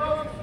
Go.